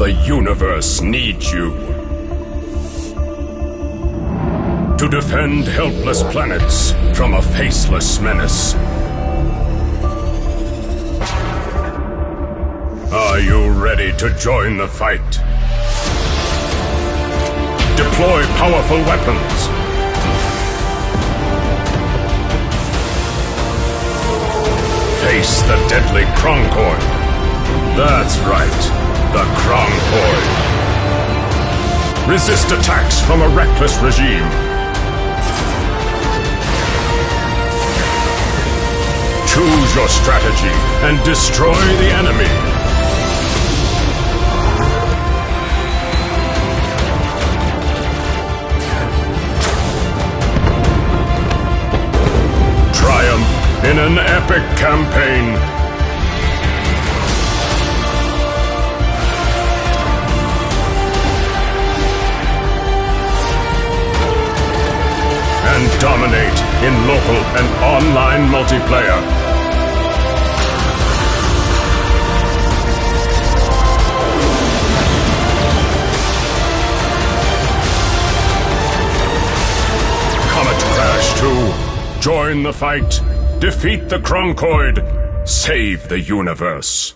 The universe needs you. To defend helpless planets from a faceless menace. Are you ready to join the fight? Deploy powerful weapons. Face the deadly Kronkoid. That's right, the Kronkoid. Resist attacks from a reckless regime. Choose your strategy and destroy the enemy. Triumph in an epic campaign. Dominate in local and online multiplayer. Comet Crash 2. Join the fight. Defeat the Kronkoid. Save the universe.